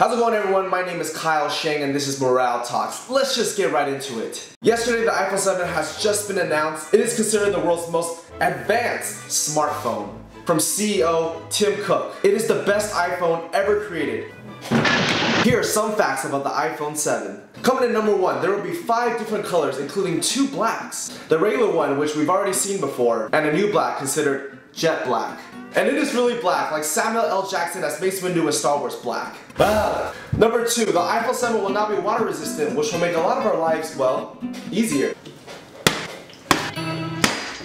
How's it going everyone? My name is Kyle Shang and this is Morale Talks. Let's just get right into it. Yesterday the iPhone 7 has just been announced. It is considered the world's most advanced smartphone. From CEO Tim Cook. It is the best iPhone ever created. Here are some facts about the iPhone 7. Coming in number one, there will be five different colors, including two blacks. The regular one, which we've already seen before, and a new black considered jet black. And it is really black, like Samuel L. Jackson as Mace Windu in Star Wars black. Ah. Number two, the iPhone 7 will now be water resistant, which will make a lot of our lives, well, easier.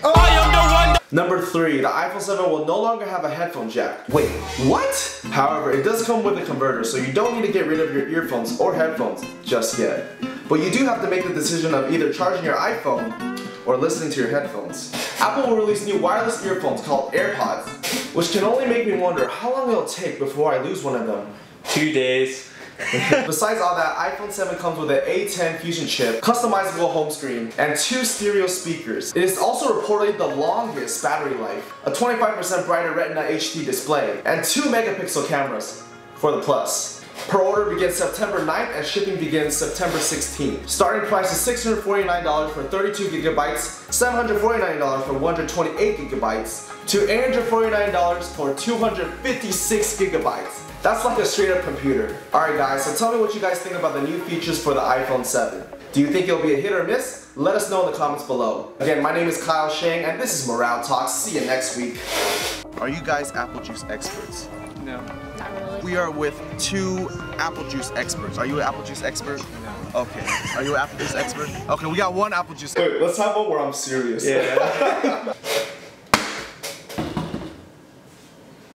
Oh. Number three, the iPhone 7 will no longer have a headphone jack. Wait, what? However, it does come with a converter, so you don't need to get rid of your earphones or headphones just yet. But you do have to make the decision of either charging your iPhone or listening to your headphones. Apple will release new wireless earphones called AirPods, which can only make me wonder how long it'll take before I lose one of them. Two days. Besides all that, iPhone 7 comes with an A10 Fusion chip, customizable home screen, and two stereo speakers. It is also reportedly the longest battery life, a 25% brighter Retina HD display, and two megapixel cameras for the Plus. Per order begins September 9th and shipping begins September 16th. Starting price is $649 for 32 gigabytes, $749 for 128 gigabytes, to $849 for 256 gigabytes. That's like a straight up computer. Alright guys, so tell me what you guys think about the new features for the iPhone 7. Do you think it'll be a hit or miss? Let us know in the comments below. Again, my name is Kyle Shang and this is Morale Talks. See you next week. Are you guys apple juice experts? No. Not really. We are with two apple juice experts. Are you an apple juice expert? No. Okay. Are you an apple juice expert? Okay, we got one apple juice. Wait, let's have one where I'm serious. Yeah.